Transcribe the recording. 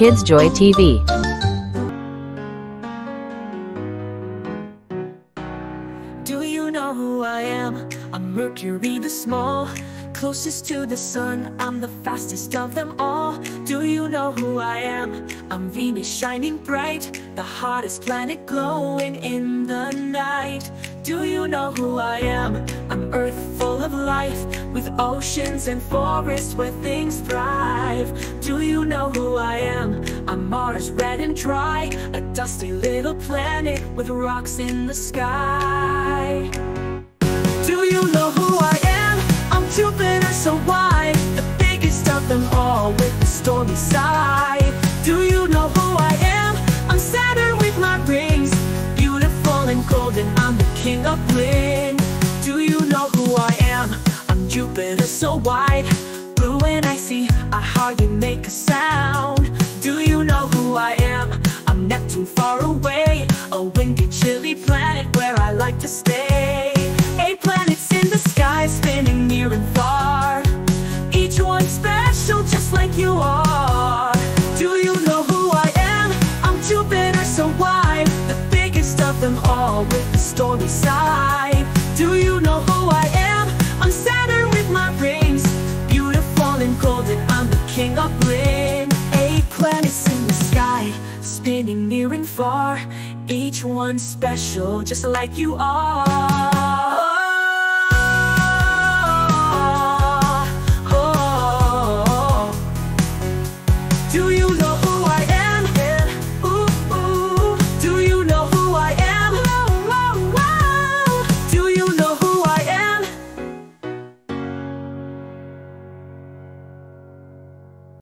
Kids Joy TV. Do you know who I am? I'm Mercury the Small Closest to the sun, I'm the fastest of them all Do you know who I am? I'm Venus shining bright The hottest planet glowing in the night Do you know who I am? I'm Earth full of life With oceans and forests where things thrive Do you know who I am? I'm Mars red and dry A dusty little planet with rocks in the sky do you know who I am? I'm Jupiter so wide The biggest of them all with a stormy side Do you know who I am? I'm Jupiter so wide Blue and icy, I hardly make a sound. Do you know who I am? I'm Neptune far away A windy chilly planet where I like to stay. Eight planets in the sky spinning near and far. Each one special just like you are them all with a stormy side. Do you know who I am? I'm Saturn with my rings Beautiful and golden, I'm the king of bling Eight planets in the sky, spinning near and far. Each one special, just like you are. Oh. Do you know